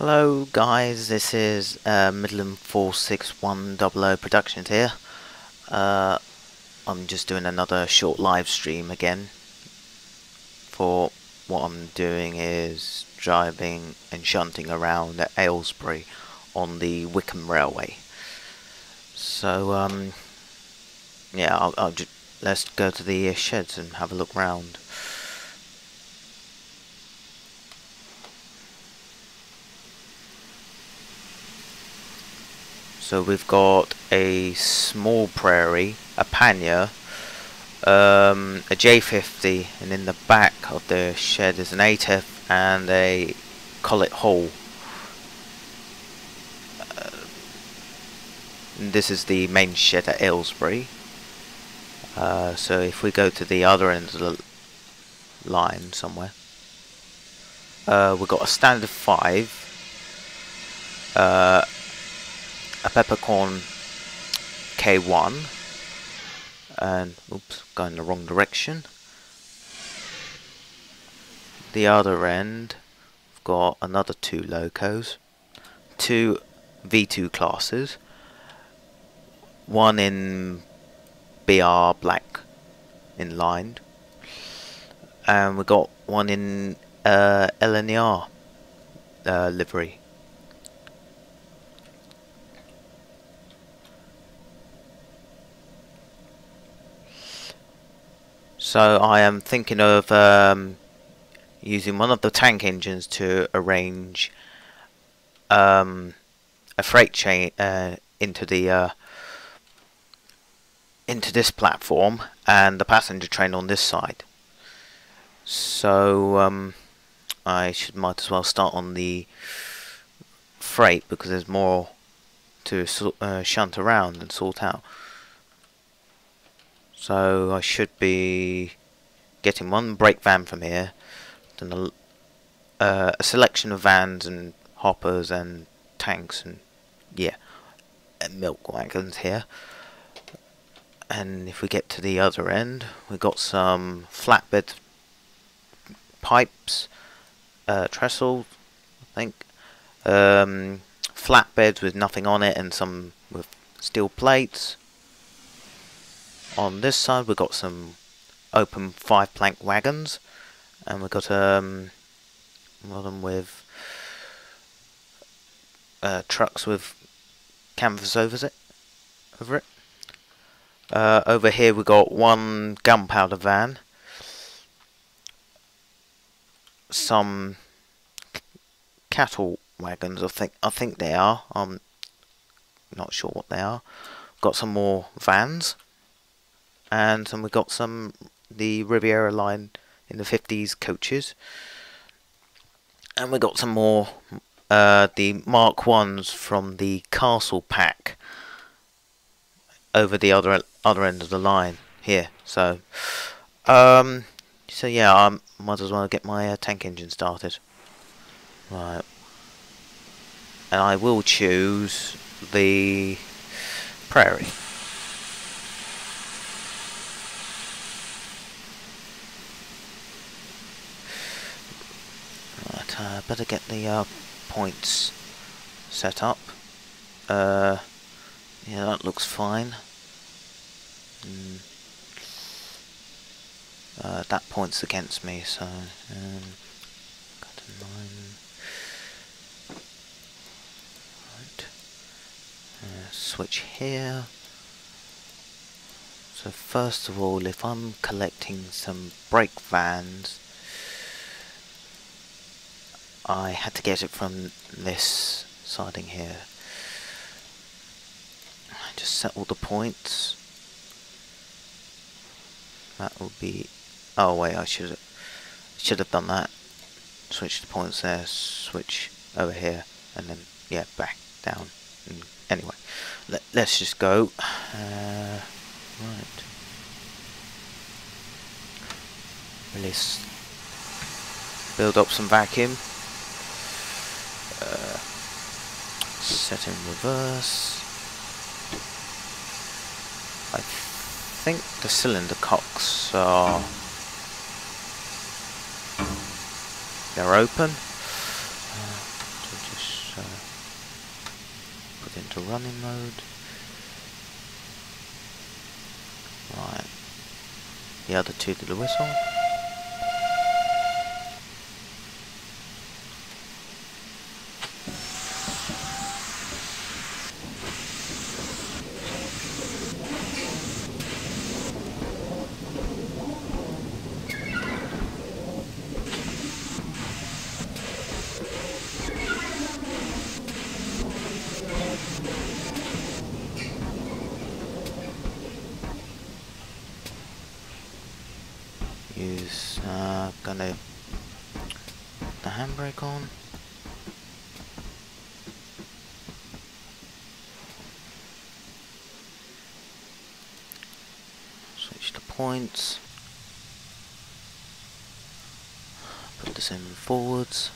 Hello guys, this is uh, Midland 46100 Productions here. Uh, I'm just doing another short live stream again. For what I'm doing is driving and shunting around at Aylesbury on the Wycombe Railway. So um, yeah, I'll, I'll let's go to the sheds and have a look round. So we've got a small prairie, a pannier, um, a J50, and in the back of the shed is an 8F and a Collett Hall. Uh, this is the main shed at Aylesbury. Uh, so if we go to the other end of the line somewhere, uh, we've got a standard 5, uh, a peppercorn K1 and oops going the wrong direction. The other end we've got another two locos. Two V2 classes. One in BR black in inlined. And we got one in uh, LNER uh, livery So I am thinking of um, using one of the tank engines to arrange um, a freight train uh, into the uh, into this platform and the passenger train on this side. So um, I should might as well start on the freight because there's more to uh, shunt around and sort out. So I should be getting one brake van from here, then a, uh, a selection of vans and hoppers and tanks and yeah, and milk wagons here. And if we get to the other end, we've got some flatbed pipes, uh, trestle, I think, um, flatbeds with nothing on it and some with steel plates on this side we've got some open five plank wagons and we've got um, one of them with uh, trucks with canvas over it over it. Uh, over here we've got one gunpowder van some cattle wagons I think I think they are I'm not sure what they are. Got some more vans and then we got some the Riviera line in the 50s coaches. And we've got some more uh, the Mark 1s from the Castle pack over the other other end of the line here. So um, so yeah I might as well get my uh, tank engine started. Right. And I will choose the prairie uh, better get the uh, points set up. Uh, yeah, that looks fine. Mm. Uh, that points against me, so um. Right. Uh, switch here. So first of all, if I'm collecting some brake vans, I had to get it from this siding here. I just set all the points. That will be. Oh wait, I should should have done that. Switch the points there. Switch over here, and then yeah, back down. And anyway, let, us just go. Uh, right. Release. Build up some vacuum. Uh, set in reverse. I think the cylinder cocks are they're open. Uh, just put into running mode. Right. The other two to the whistle. use uh, gonna the handbrake on switch to points put in forwards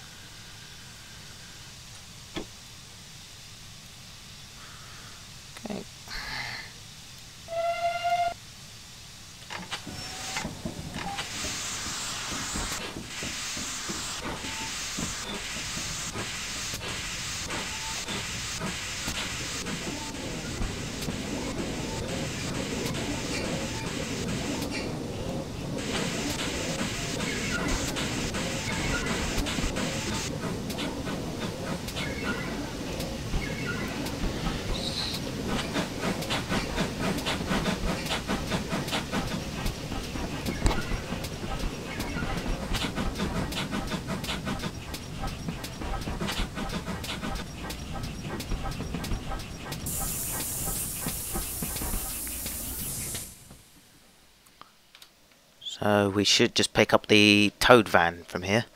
So we should just pick up the Toad van from here.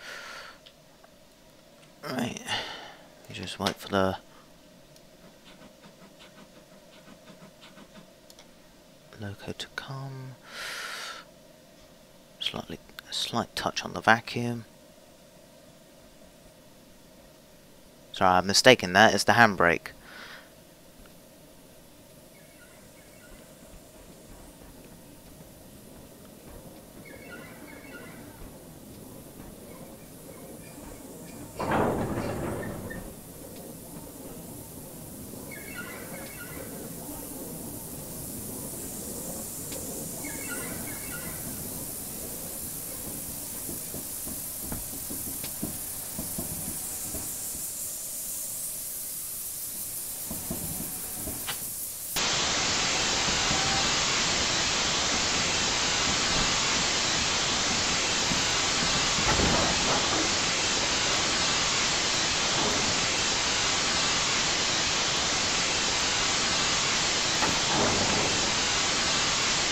Right. Just wait for the loco to come. Slightly a slight touch on the vacuum. Sorry, I'm mistaken that it's the handbrake.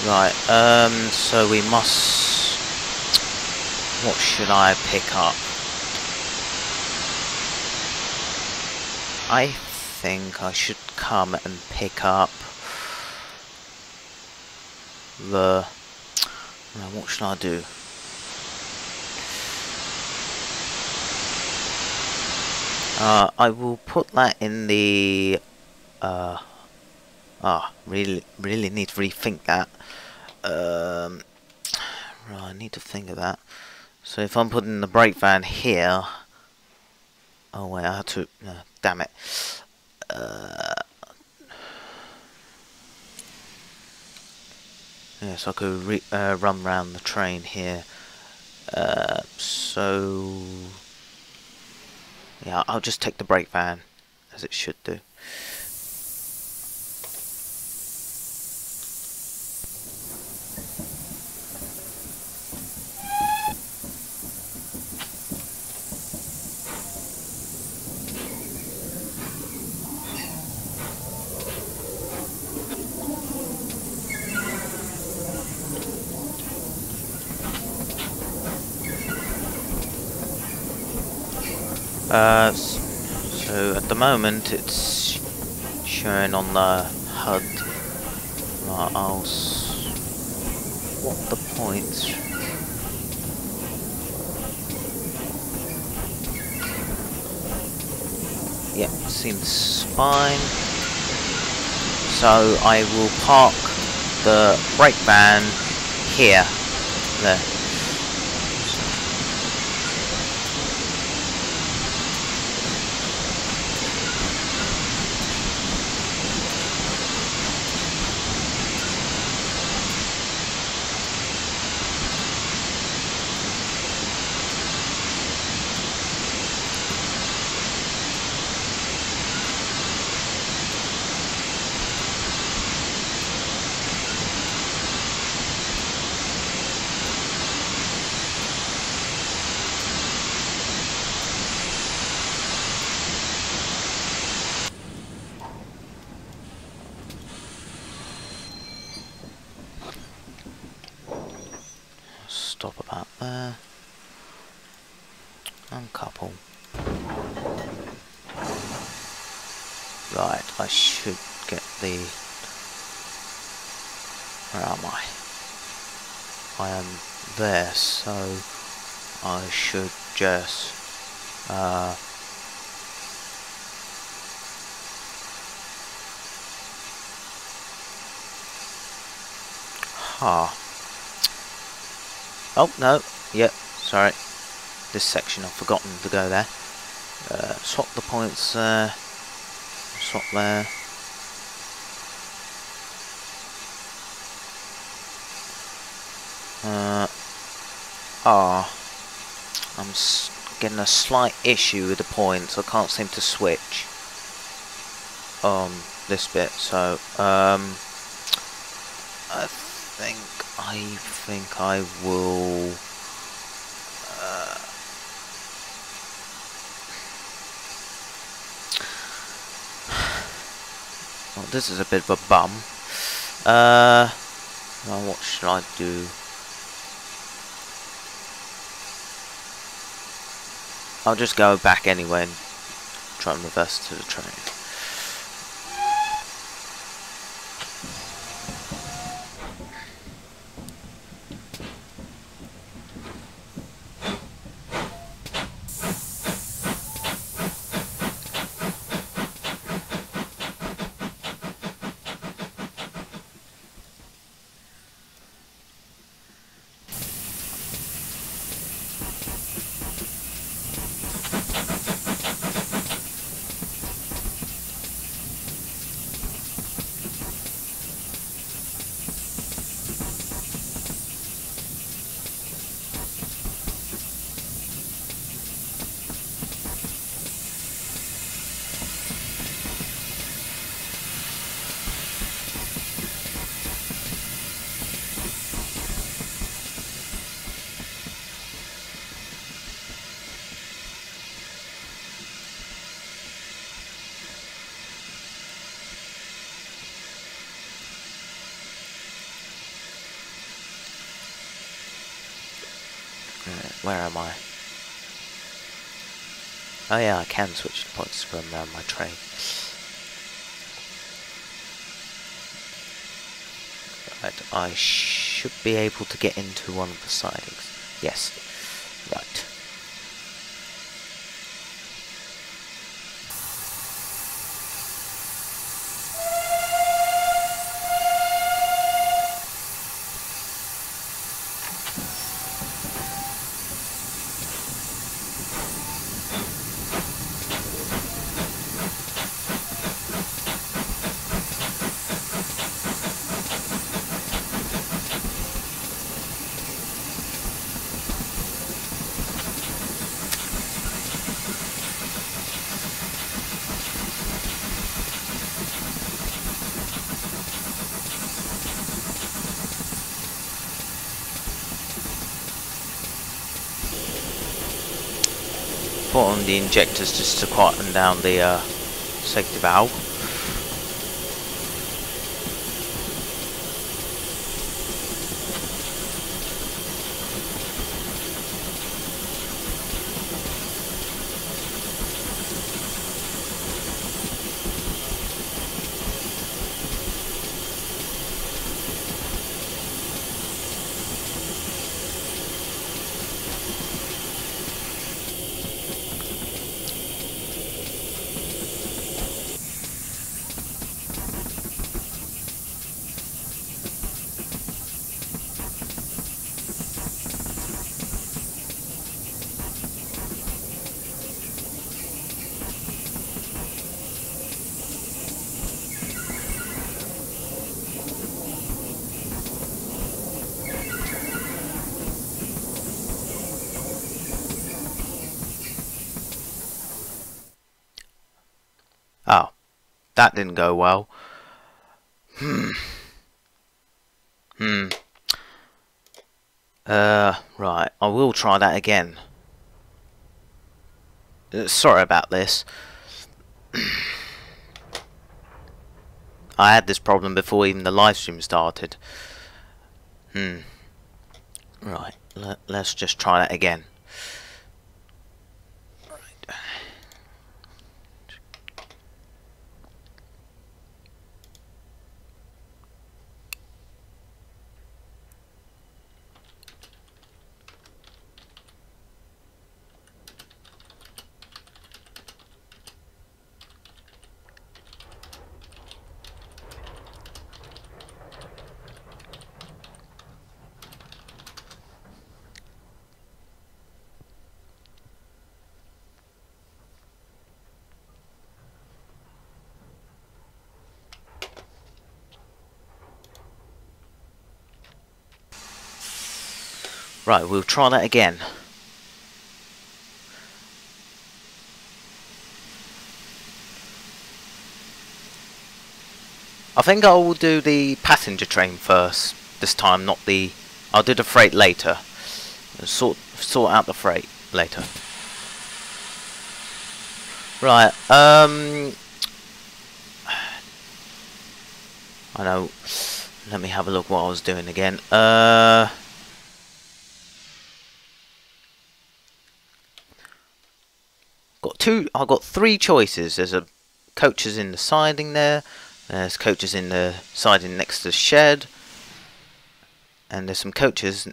Right, um, so we must... What should I pick up? I think I should come and pick up the... Now, what should I do? Uh, I will put that in the... Uh, Ah, really, really need to rethink that. Um, right, I need to think of that. So if I'm putting the brake van here, oh wait, I had to. Uh, damn it. Uh, so I could uh, run round the train here. Uh, so yeah, I'll just take the brake van as it should do. Uh, so at the moment it's showing on the HUD. Right, I'll the points. Yep, seems fine. So I will park the brake van here. There. Uncouple. Right, I should get the... Where am I? I am there, so I should just... Uh. Oh, no. Yep, sorry. This section I've forgotten to go there. Uh, swap the points there. Swap there. Uh, ah, I'm getting a slight issue with the points. I can't seem to switch on um, this bit. So, um, I think I think I will. This is a bit of a bum. Uh, well, what should I do? I'll just go back anyway and try and reverse to the train. Where am I? Oh yeah, I can switch points from uh, my train. Right, I should be able to get into one of the sidings. Yes. Right. Put on the injectors just to quieten down the uh, safety valve. Oh, that didn't go well. Hmm. Hmm. Uh, right. I will try that again. Uh, sorry about this. I had this problem before even the live stream started. Hmm. Right. let, let's just try that again. Right, we'll try that again. I think I will do the passenger train first this time, not the... I'll do the freight later. Sort, sort out the freight later. Right, um... I know. Let me have a look what I was doing again. Uh... got two I've got three choices. There's a coaches in the siding there, there's coaches in the siding next to the shed, and there's some coaches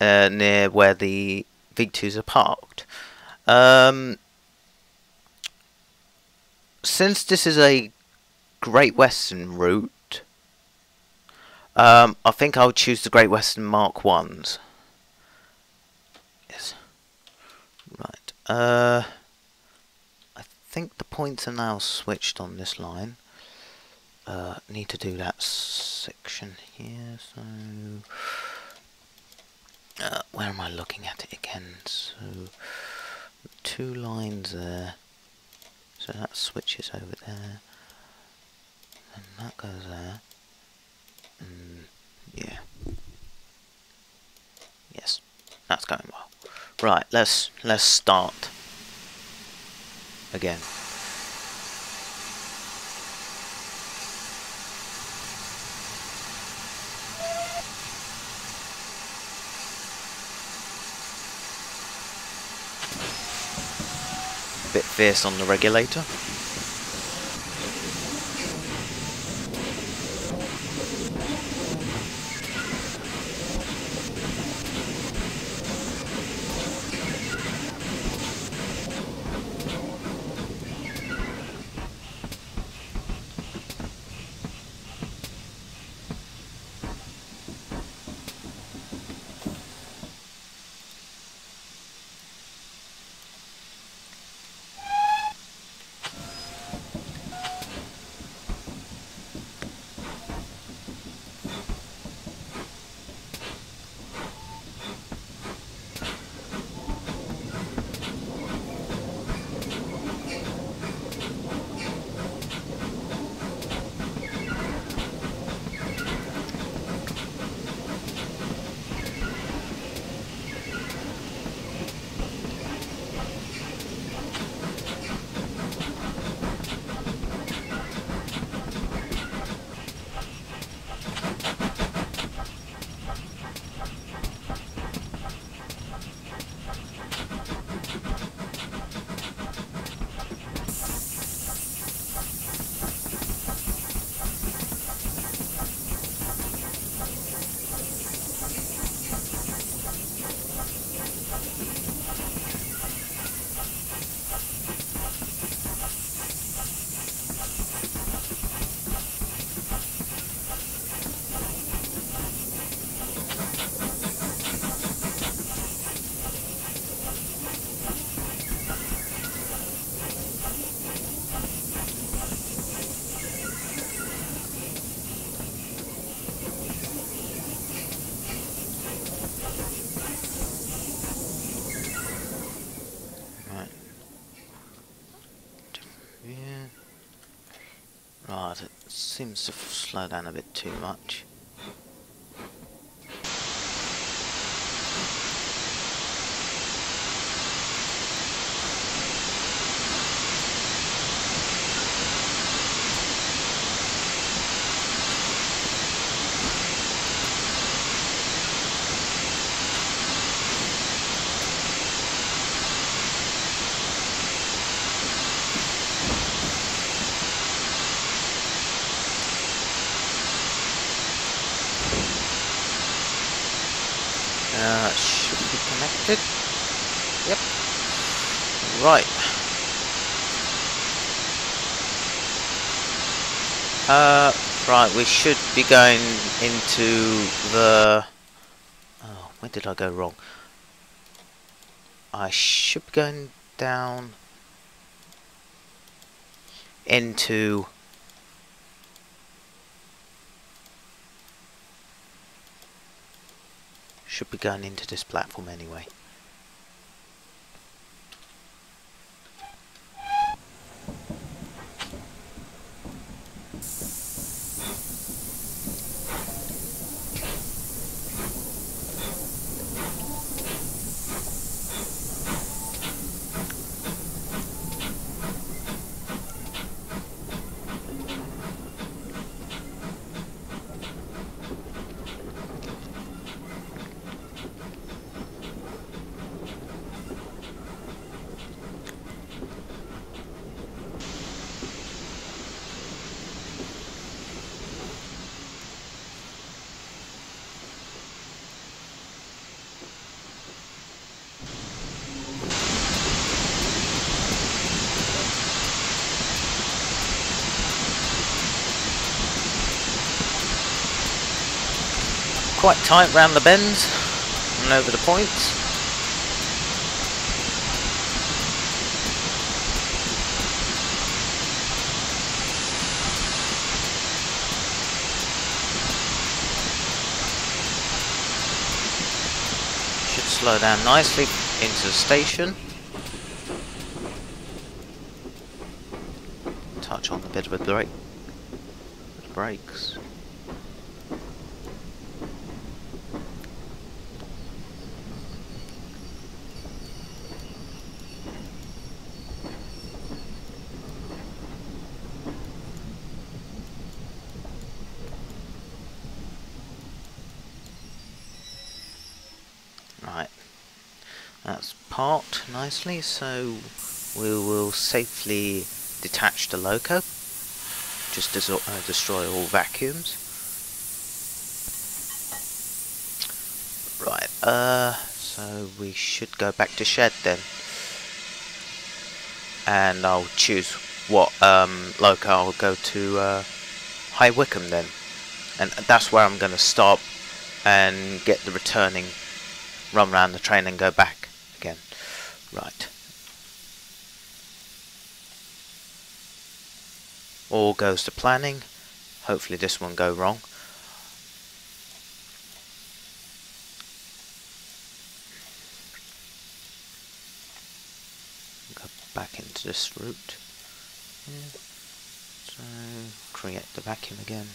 uh, near where the V2s are parked. Um, since this is a Great Western route, um, I think I'll choose the Great Western Mark 1s. Yes. Right. Uh think the points are now switched on this line. Uh, need to do that section here, so... Uh, where am I looking at it again? So, two lines there. So that switches over there. And that goes there. Mm, yeah. Yes, that's going well. Right, let's let's start again. Bit fierce on the regulator. Seems to slow down a bit too much. Uh, should be connected. Yep. Right. Uh, right, we should be going into the... Oh, where did I go wrong? I should be going down into should be going into this platform anyway. Quite tight round the bends and over the points. Should slow down nicely into the station. Touch on the bit of a brake. Brakes. That's parked nicely, so we will safely detach the loco. Just uh, destroy all vacuums. Right, uh, so we should go back to shed then. And I'll choose what um, loco I'll go to uh, High Wycombe then. And that's where I'm going to stop and get the returning run around the train and go back. Right. All goes to planning. Hopefully this won't go wrong. Go back into this route. Yeah. So create the vacuum again.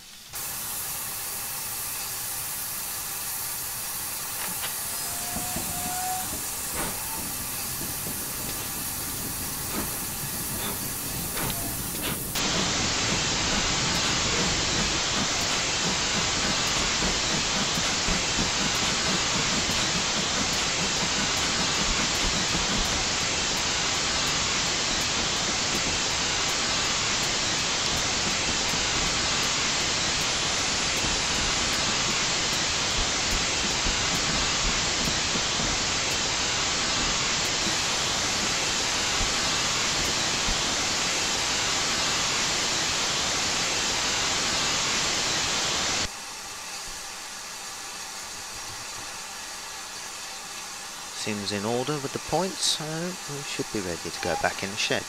Seems in order with the points, so we should be ready to go back in the shed.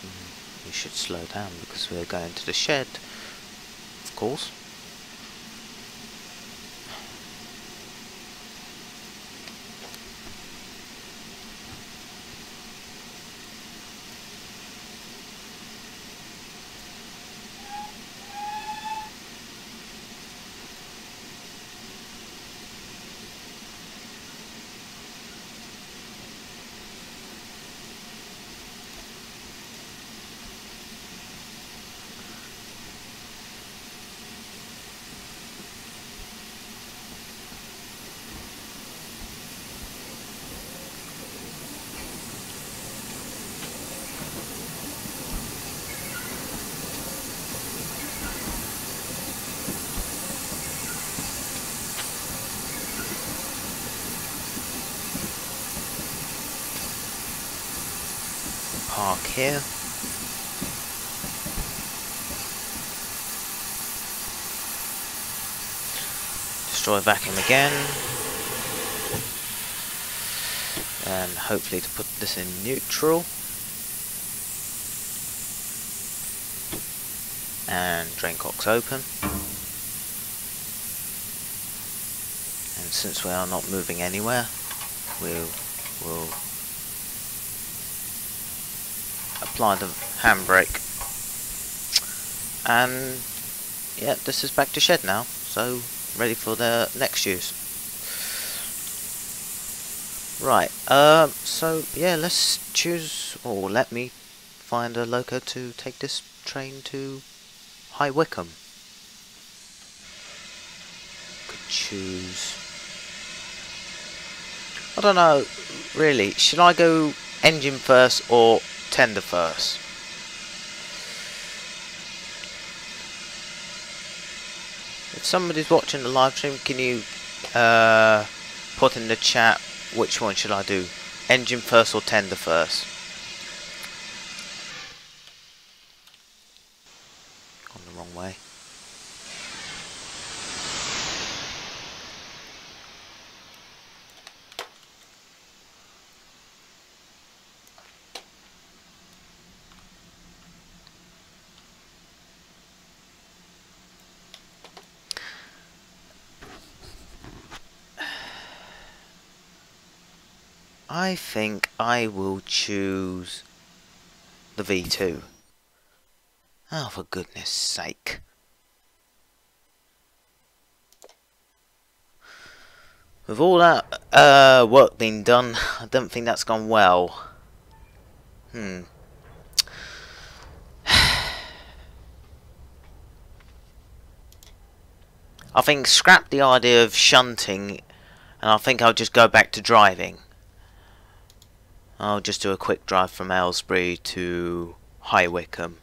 Hmm, we should slow down because we're going to the shed, of course. Park here. Destroy vacuum again. And hopefully to put this in neutral. And drain cocks open. And since we are not moving anywhere, we'll, we'll apply the handbrake. And yeah, this is back to shed now, so ready for the next use. Right, uh, so yeah, let's choose, or let me find a loco to take this train to High Wycombe. Could choose. I don't know, really. Should I go engine first or tender first? If somebody's watching the live stream, can you uh, put in the chat which one should I do? Engine first or tender first? Gone the wrong way. I think I will choose the V2. Oh, for goodness sake. With all that uh, work being done, I don't think that's gone well. Hmm. I think scrap the idea of shunting and I think I'll just go back to driving. I'll just do a quick drive from Aylesbury to High Wycombe.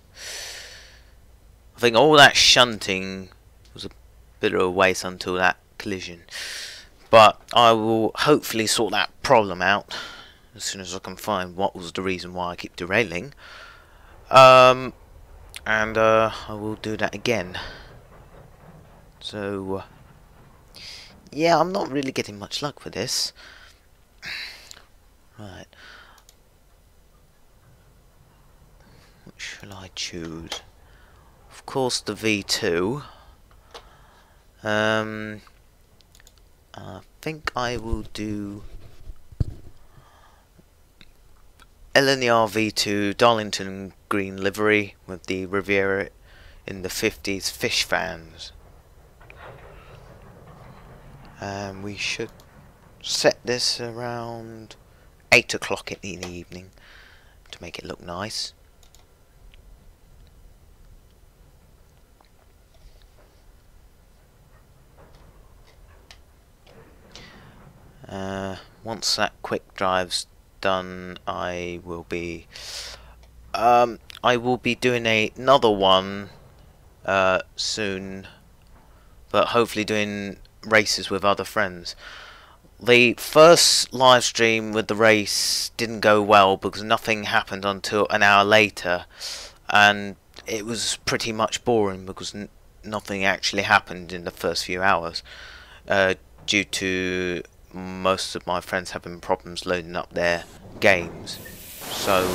I think all that shunting was a bit of a waste until that collision. But I will hopefully sort that problem out as soon as I can find what was the reason why I keep derailing. Um, and uh, I will do that again. So, uh, yeah, I'm not really getting much luck for this. Right. Shall I choose? Of course the V2. Um, I think I will do LNR V2 Darlington green livery with the Riviera in the 50s fish fans. Um, we should set this around 8 o'clock in the evening to make it look nice. Uh, once that quick drive's done, I will be um, I will be doing a, another one uh, soon, but hopefully doing races with other friends. The first live stream with the race didn't go well because nothing happened until an hour later, and it was pretty much boring because nothing actually happened in the first few hours uh, due to most of my friends having problems loading up their games. So,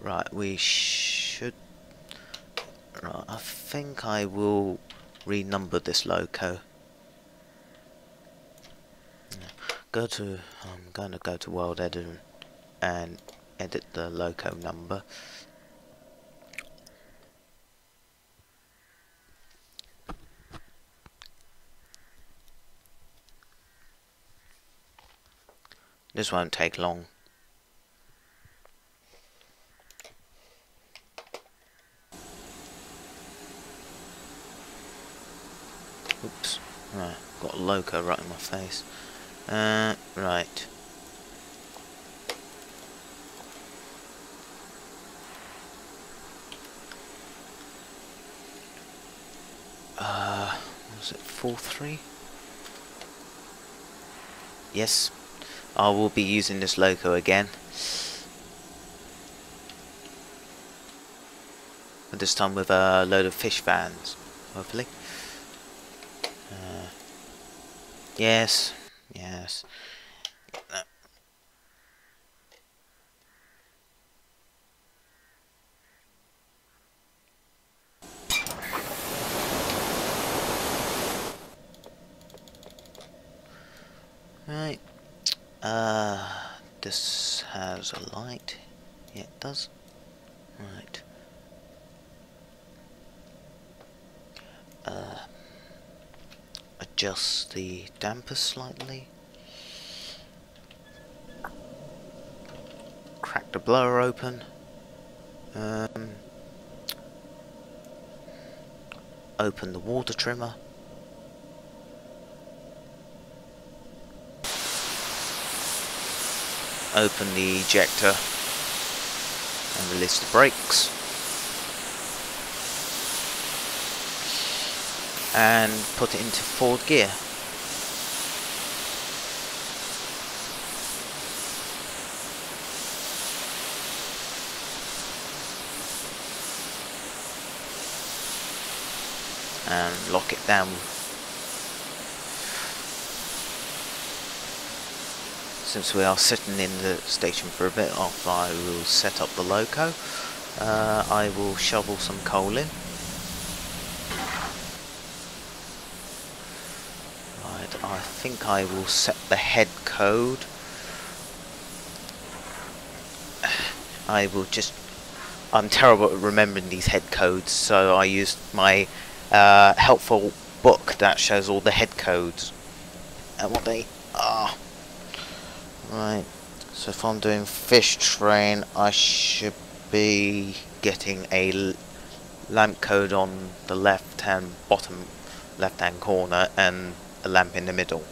right, we should. Right, I think I will renumber this loco. Go to. I'm going to go to World Editor and edit the loco number. This won't take long. Oops. Right, got loco right in my face. Uh, right. Uh, was it 4-3? Yes, I will be using this loco again. But this time with a load of fish vans. hopefully. Uh, yes, yes. Does. Right. Uh, adjust the damper slightly. Crack the blower open. Um, open the water trimmer. open the ejector and release the brakes. And put it into forward gear. And lock it down since we are sitting in the station for a bit off I will set up the loco. Uh, I will shovel some coal in. Right I think I will set the head code. I will just I'm terrible at remembering these head codes so I used my uh, helpful book that shows all the head codes. And what they Right, so if I'm doing fish train, I should be getting a lamp code on the left hand bottom left hand corner and a lamp in the middle.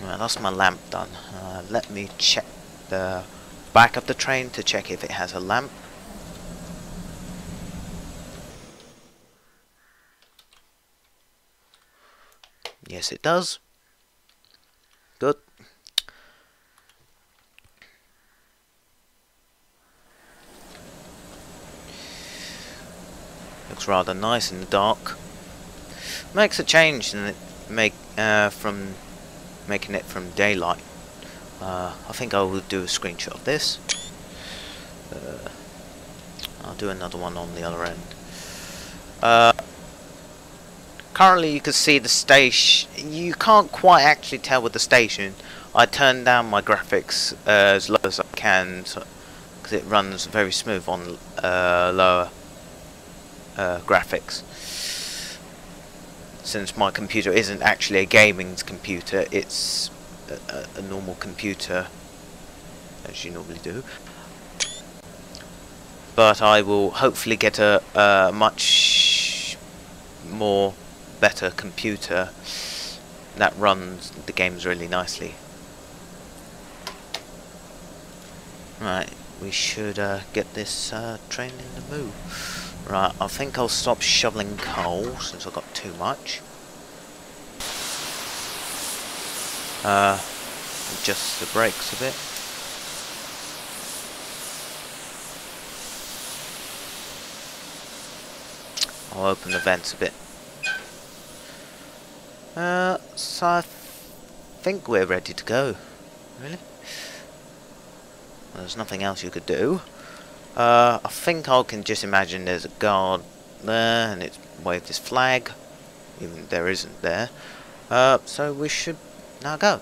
Right, that's my lamp done. Uh, let me check the back of the train to check if it has a lamp. Yes, it does. Good. Looks rather nice in the dark. Makes a change in it make uh, from making it from daylight. Uh, I think I will do a screenshot of this. Uh, I'll do another one on the other end. Uh, currently you can see the station. You can't quite actually tell with the station. I turned down my graphics uh, as low as I can because so, it runs very smooth on uh, lower uh, graphics. Since my computer isn't actually a gaming computer, it's a, a normal computer, as you normally do. But I will hopefully get a, a much more better computer that runs the games really nicely. Right, we should uh, get this uh, train in the move. Right, I think I'll stop shoveling coal since I've got too much. Uh, adjust the brakes a bit. I'll open the vents a bit. Uh, so I think we're ready to go. Really? Well, there's nothing else you could do. Uh, I think I can just imagine there's a guard there and it's waved his flag, even there isn't there. Uh, so we should now go.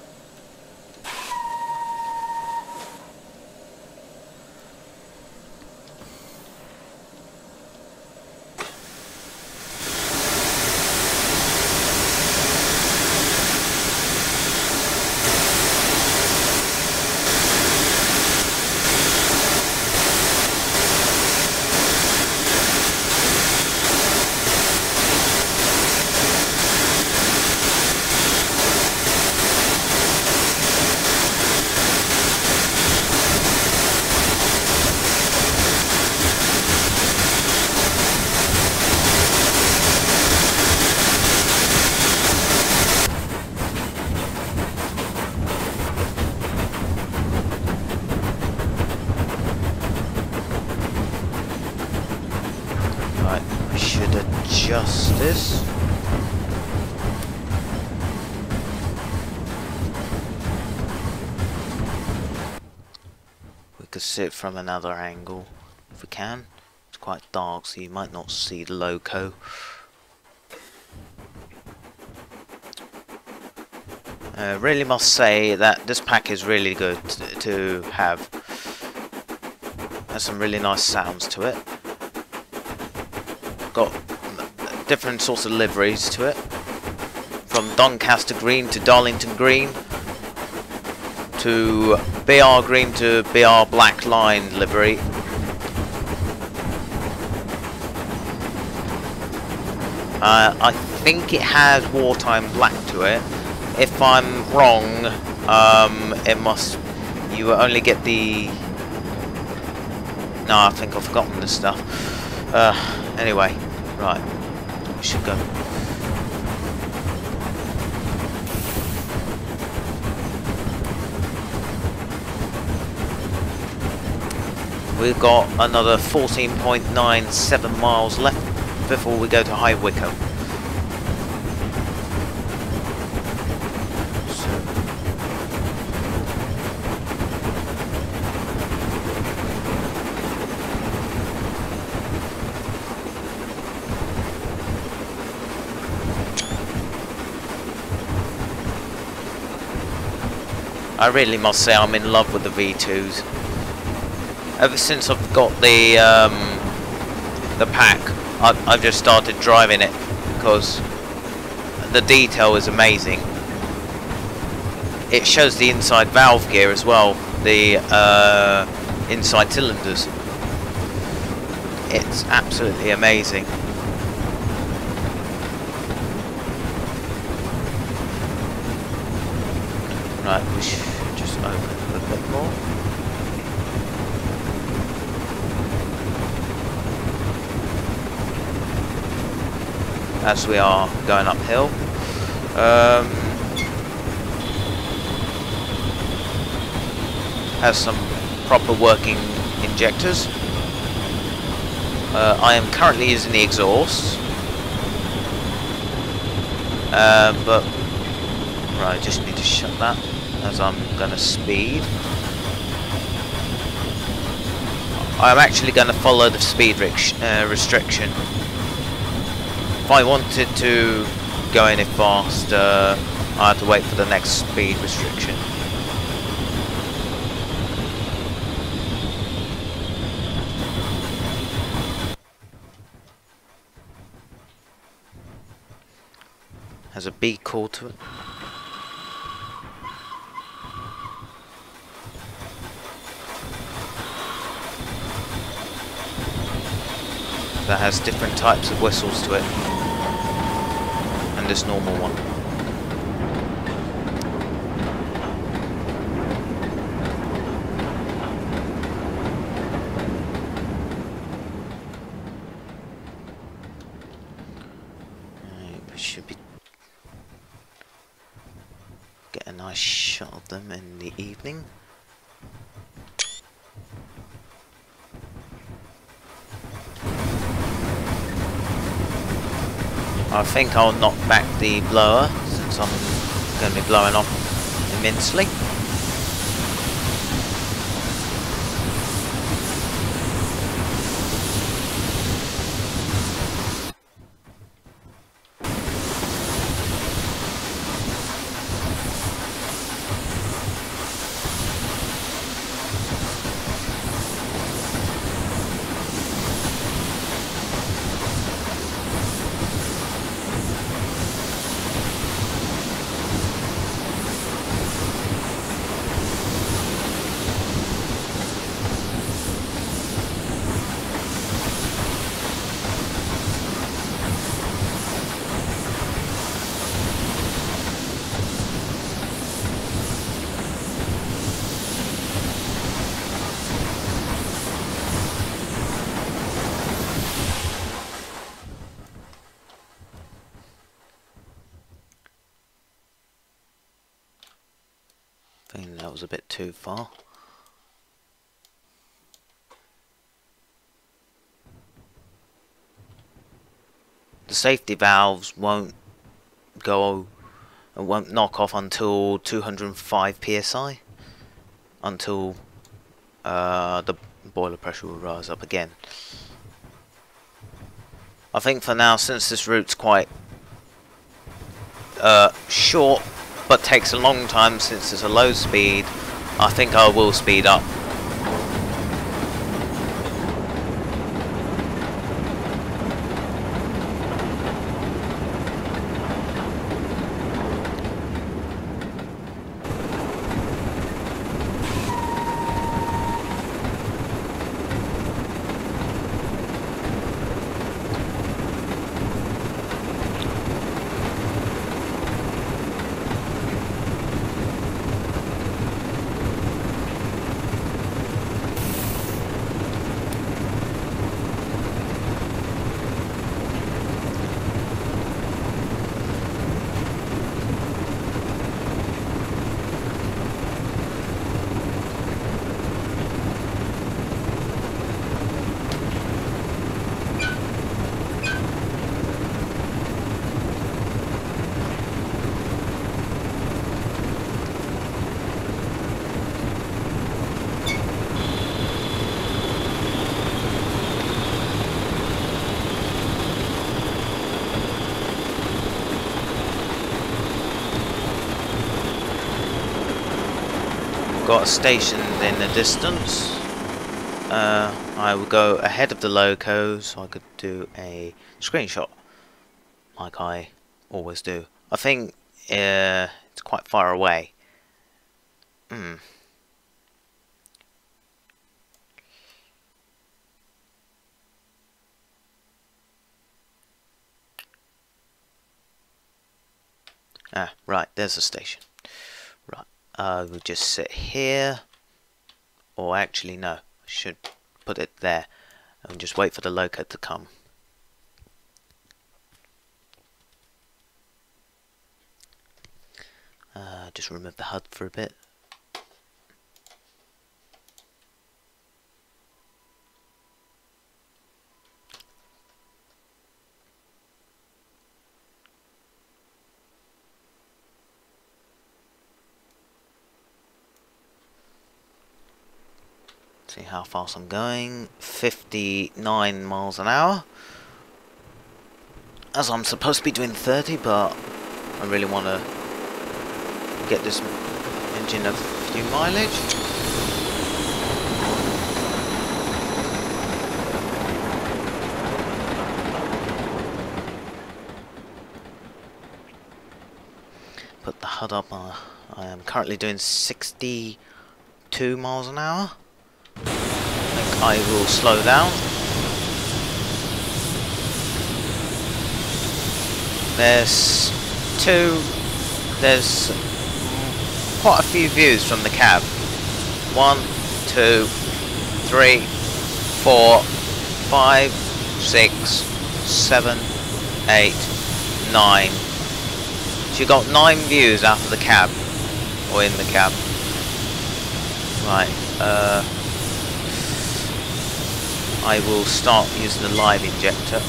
From another angle if we can. It's quite dark so you might not see the loco. Uh, really must say that this pack is really good to have. Has some really nice sounds to it. Got different sorts of liveries to it. From Doncaster Green to Darlington Green to BR Green to BR Black Line livery. Uh, I think it has wartime black to it if I'm wrong, um, it must... You only get the... No, I think I've forgotten this stuff. Uh, anyway, right. We should go. We've got another 14.97 miles left before we go to High Wycombe. I really must say I'm in love with the V2s. Ever since I've got the um, the pack, I've, I've just started driving it because the detail is amazing. It shows the inside valve gear as well, the uh, inside cylinders. It's absolutely amazing. Right, we should just open a bit more. As we are going uphill. Um, has some proper working injectors. Uh, I am currently using the exhaust. Uh, but right, just need to shut that as I'm going to speed. I'm actually going to follow the speed uh, restriction. If I wanted to go any faster, I had to wait for the next speed restriction. Has a B call to it. That has different types of whistles to it and this normal one. we should be get a nice shot of them in the evening. I think I'll knock back the blower since I'm going to be blowing off immensely. Was a bit too far. The safety valves won't go, and won't knock off until 205 psi, until uh, the boiler pressure will rise up again. I think for now, since this route's quite uh, short, but takes a long time since it's a low speed, I think I will speed up got a station in the distance. Uh, I will go ahead of the loco so I could do a screenshot like I always do. I think uh, it's quite far away. Hmm. Ah, right, there's a station. Uh, we'll just sit here. Or actually, no. Should put it there. And just wait for the loco to come. Uh, just remove the HUD for a bit. See how fast I'm going. 59 miles an hour. As I'm supposed to be doing 30, but I really want to get this engine a few mileage. Put the HUD up. Uh, I am currently doing 62 miles an hour. I will slow down. There's two, there's quite a few views from the cab. One, two, three, four, five, six, seven, eight, nine. You got nine views out of the cab, or in the cab. Right, uh, I will start using the live injector.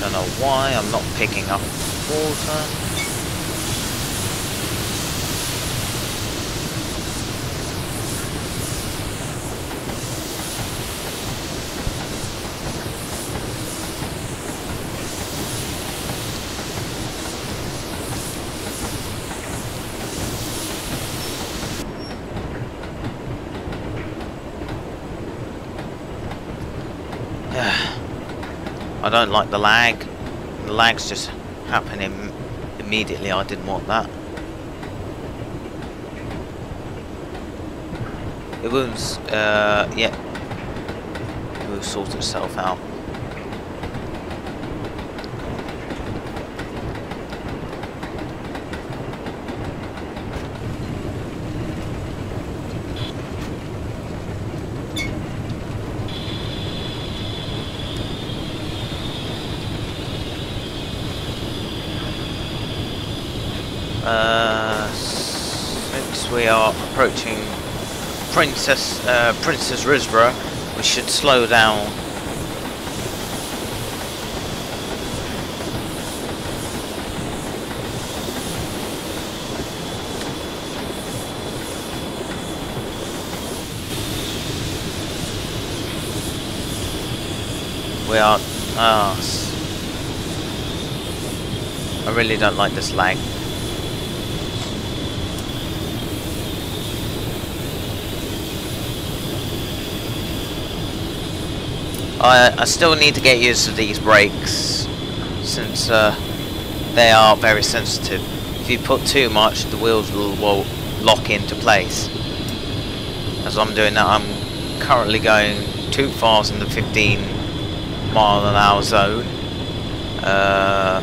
Don't know why I'm not picking up water. I don't like the lag. The lag's just happening immediately. I didn't want that. It will, uh, yeah, it will sort itself out. Princes uh, Princes Risborough, we should slow down. We are. Ah. I really don't like this lag. I, I still need to get used to these brakes since uh, they are very sensitive. If you put too much the wheels will, will lock into place. As I'm doing that I'm currently going too fast in the 15 mile an hour zone. Uh,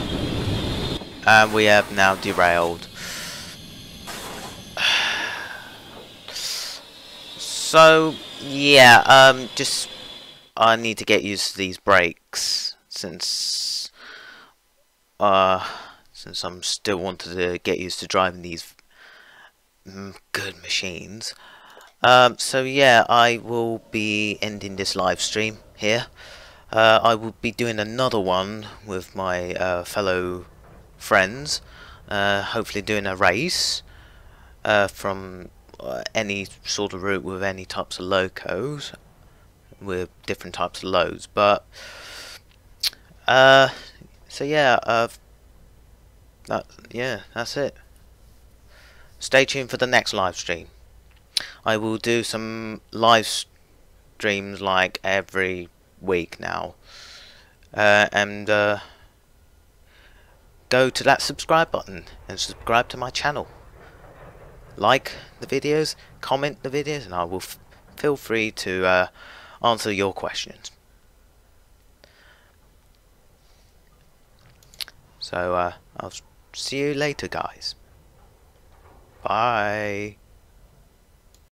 and we have now derailed. So, yeah, um, just I need to get used to these brakes since uh since I'm still wanted to get used to driving these good machines. Um, so yeah, I will be ending this live stream here. Uh, I will be doing another one with my uh, fellow friends. Uh, hopefully doing a race uh, from uh, any sort of route with any types of locos with different types of loads. But uh, so yeah, uh, that yeah, that's it. Stay tuned for the next live stream. I will do some live streams like every week now, uh, and uh, go to that subscribe button and subscribe to my channel. Like the videos, comment the videos, and I will feel free to uh, answer your questions. So, uh, I'll see you later, guys. Bye.